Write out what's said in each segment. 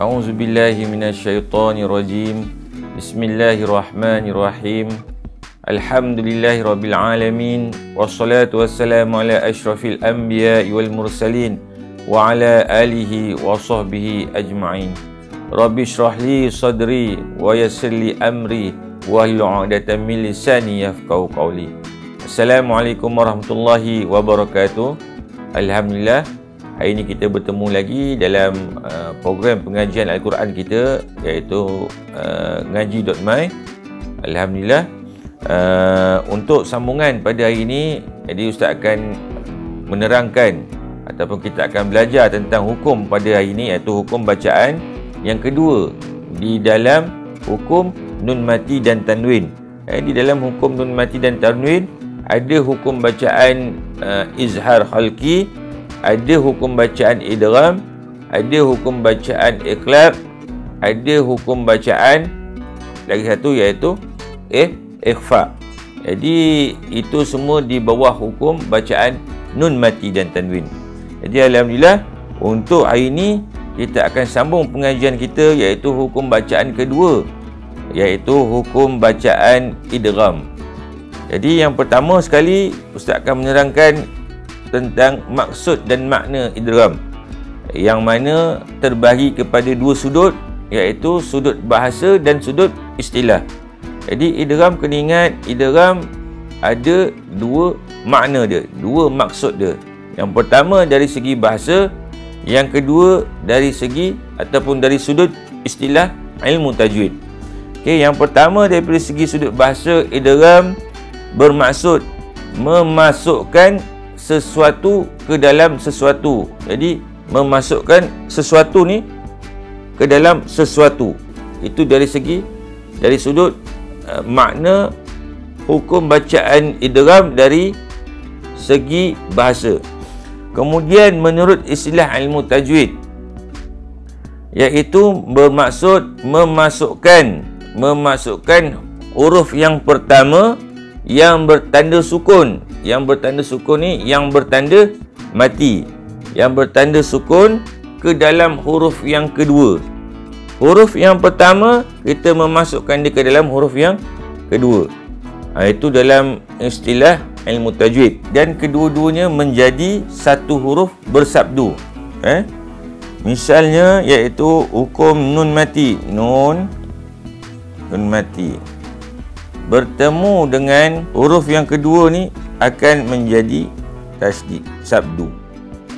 أعوذ بالله من الشيطان الرجيم بسم الله الرحمن الرحيم الحمد لله رب العالمين والصلاة والسلام على أشرف الأنبياء والمرسلين وعلى آله وصحبه أجمعين رب اشرح لي صدري ويسر لي أمري واهل عقدة من لساني يفقهوا قولي Assalamualaikum warahmatullahi wabarakatuh. Alhamdulillah, hari ini kita bertemu lagi dalam uh, program pengajian Al-Quran kita iaitu uh, ngaji.my. Alhamdulillah, uh, untuk sambungan pada hari ini, jadi ustaz akan menerangkan ataupun kita akan belajar tentang hukum pada hari ini iaitu hukum bacaan yang kedua di dalam hukum nun mati dan tanwin. Eh, di dalam hukum nun mati dan tanwin ada hukum bacaan uh, izhar khalqi ada hukum bacaan idgham, ada hukum bacaan iqlab, ada hukum bacaan lagi satu iaitu eh ikhfa. Jadi itu semua di bawah hukum bacaan nun mati dan tanwin. Jadi alhamdulillah untuk hari ini kita akan sambung pengajian kita iaitu hukum bacaan kedua iaitu hukum bacaan idgham. Jadi yang pertama sekali ustaz akan menerangkan tentang maksud dan makna idram yang mana terbagi kepada dua sudut iaitu sudut bahasa dan sudut istilah. Jadi idram kena ingat idram ada dua makna dia, dua maksud dia. Yang pertama dari segi bahasa, yang kedua dari segi ataupun dari sudut istilah ilmu tajwid. Okey, yang pertama daripada segi sudut bahasa idram bermaksud memasukkan sesuatu ke dalam sesuatu. Jadi memasukkan sesuatu ni ke dalam sesuatu. Itu dari segi dari sudut uh, makna hukum bacaan idgham dari segi bahasa. Kemudian menurut istilah ilmu tajwid iaitu bermaksud memasukkan memasukkan huruf yang pertama yang bertanda sukun. Yang bertanda sukun ni yang bertanda mati. Yang bertanda sukun ke dalam huruf yang kedua. Huruf yang pertama kita memasukkan dia ke dalam huruf yang kedua. Ha, itu dalam istilah ilmu tajwid. Dan kedua-duanya menjadi satu huruf bersabdu. Eh? Misalnya iaitu hukum nun mati. Nun. Nun mati bertemu dengan huruf yang kedua ni akan menjadi tasdid sabdu.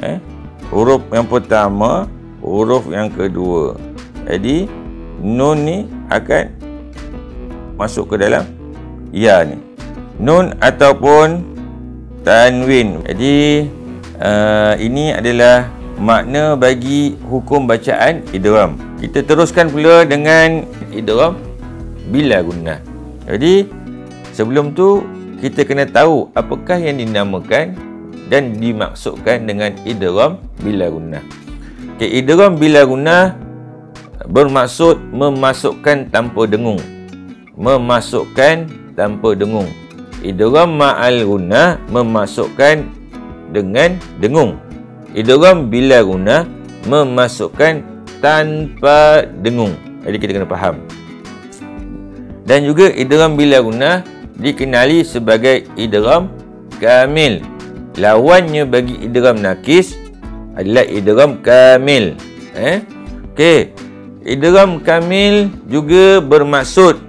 Eh? Huruf yang pertama huruf yang kedua. Jadi nun ni akan masuk ke dalam ya ni. Nun ataupun tanwin. Jadi uh, ini adalah makna bagi hukum bacaan idgham. Kita teruskan pula dengan idgham bila guna jadi sebelum tu kita kena tahu apakah yang dinamakan dan dimaksudkan dengan idgham bila gunnah. Okey, idgham bila gunnah bermaksud memasukkan tanpa dengung. Memasukkan tanpa dengung. Idgham ma'al gunnah memasukkan dengan dengung. Idgham bila gunnah memasukkan tanpa dengung. Jadi kita kena faham. Dan juga idgham bila gunnah dikenali sebagai idgham kamil. Lawannya bagi idgham nakis adalah idgham kamil. Eh? Okey. Idgham kamil juga bermaksud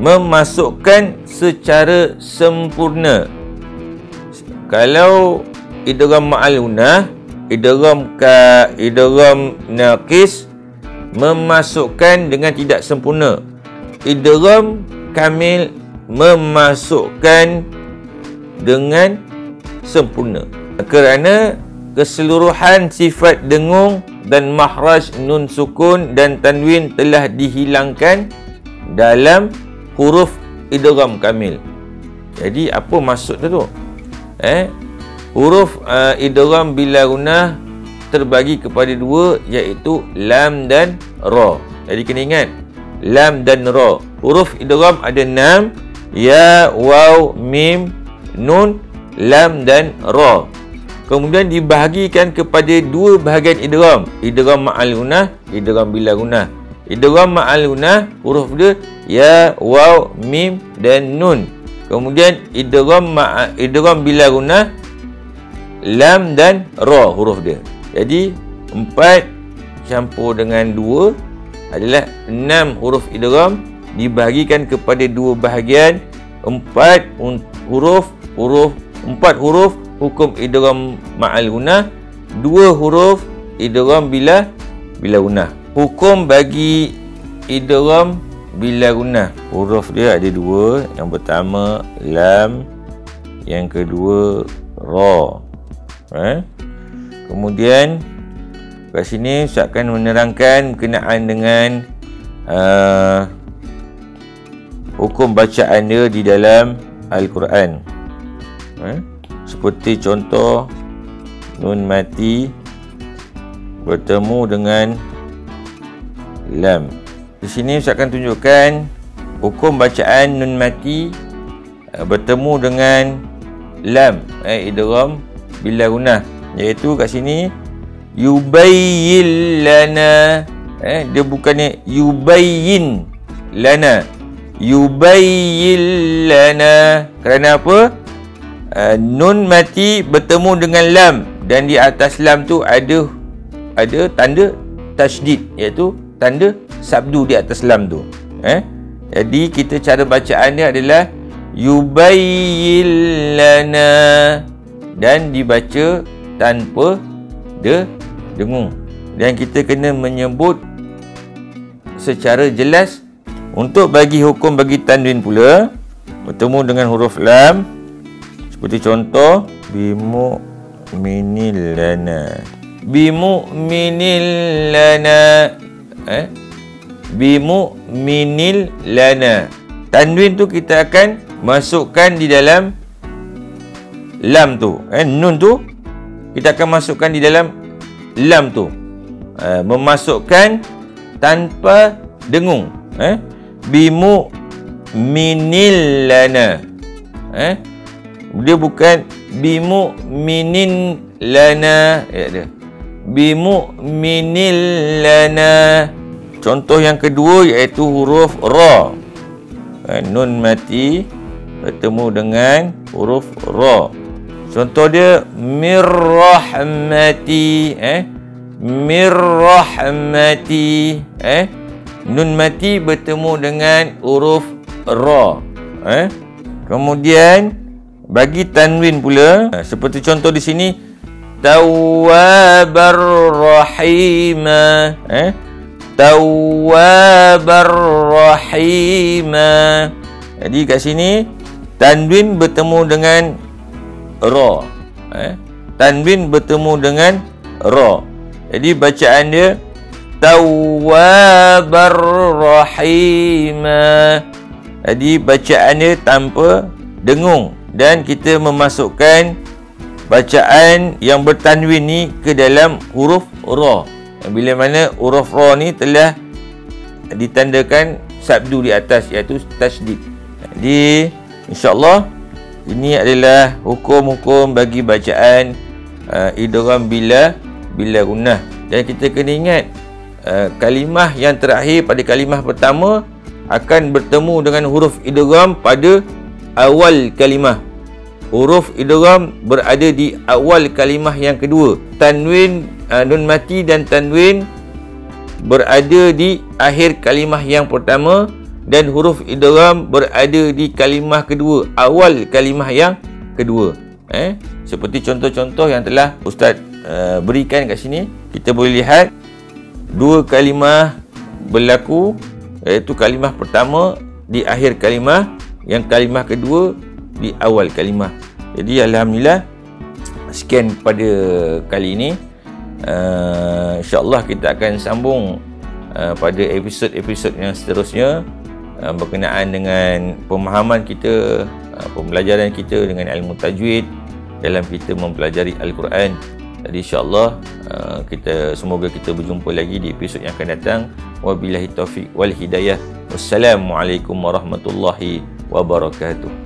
memasukkan secara sempurna. Kalau idgham ma'alunah, idgham ka idgham nakis memasukkan dengan tidak sempurna. Idgham kamil memasukkan dengan sempurna kerana keseluruhan sifat dengung dan mahraj nun sukun dan tanwin telah dihilangkan dalam huruf idgham kamil. Jadi apa maksud tu? Eh huruf uh, idgham bila guna terbagi kepada dua iaitu lam dan ra. Jadi kena ingat lam dan ra. Huruf idgham ada enam ya, waw, mim, nun, lam dan ra. kemudian dibahagikan kepada dua bahagian idgham. Idgham ma'al gunnah idgham bila gunnah idgham ma'al gunnah huruf dia ya waw mim dan nun. Kemudian idgham ma idgham bila gunnah lam dan ra huruf dia. Jadi empat campur dengan dua adalah enam huruf idgham dibahagikan kepada dua bahagian empat huruf huruf empat huruf hukum idgham ma'al gunnah dua huruf idgham bila bila gunnah hukum bagi idgham bila gunnah huruf dia ada dua yang pertama lam yang kedua ra. Eh? kemudian kat sini saya akan menerangkan berkenaan dengan uh, hukum bacaan dia di dalam Al-Quran. Eh? seperti contoh nun mati bertemu dengan lam. Di sini saya akan tunjukkan hukum bacaan nun mati eh, bertemu dengan lam eh idgham bila gunah. Iaitu kat sini yubayyin lana. Eh dia bukannya yubayyin lana. Yubayyin lana. Kerana apa? Uh, nun mati bertemu dengan lam. Dan di atas lam tu ada ada tanda tasydid iaitu tanda sabdu di atas lam tu. Eh jadi kita cara bacaan dia adalah yubayyin lana. Dan dibaca tanpa de dengung dan kita kena menyebut secara jelas untuk bagi hukum bagi tanwin pula bertemu dengan huruf lam seperti contoh bimu minil lana. Bimu minil lana. Eh? Bimu minil lana. Tanwin tu kita akan masukkan di dalam lam tu. Eh? Nun tu kita akan masukkan di dalam lam tu. Eh? Memasukkan tanpa dengung. Eh? Bimu minil lana. Eh? dia bukan bimu minin lana ya dia bimu minil lana contoh yang kedua iaitu huruf ra eh, nun mati bertemu dengan huruf ra contoh dia mirrahmati eh? Mirrahmati eh? Nun mati bertemu dengan huruf ra eh? Kemudian bagi tanwin pula ha, seperti contoh di sini tawwabar rahima eh? Tawwabar rahima. Jadi kat sini tanwin bertemu dengan ra eh tanwin bertemu dengan ra jadi bacaan dia tawwabar rahima jadi bacaan dia tanpa dengung dan kita memasukkan bacaan yang bertanwin ni ke dalam huruf ra. Bila mana huruf ra ni telah ditandakan sabdu di atas iaitu tasydid. Jadi insya-Allah ini adalah hukum-hukum bagi bacaan uh, idgham bila bila gunnah. Dan kita kena ingat uh, kalimah yang terakhir pada kalimah pertama akan bertemu dengan huruf idgham pada awal kalimah. Huruf idgham berada di awal kalimah yang kedua. Tanwin uh, nun mati dan tanwin berada di akhir kalimah yang pertama dan huruf idgham berada di kalimah kedua, awal kalimah yang kedua. Eh, seperti contoh-contoh yang telah ustaz uh, berikan kat sini, kita boleh lihat dua kalimah berlaku iaitu kalimah pertama di akhir kalimah yang kalimah kedua di awal kalimah. Jadi alhamdulillah sekian pada kali ini. Uh, InsyaAllah kita akan sambung uh, pada episod-episod yang seterusnya uh, berkenaan dengan pemahaman kita, uh, pembelajaran kita dengan ilmu tajwid dalam kita mempelajari Al-Quran. Jadi insyaAllah uh, kita semoga kita berjumpa lagi di episod yang akan datang. Wabillahi taufiq wal hidayah. Wassalamualaikum warahmatullahi wabarakatuh.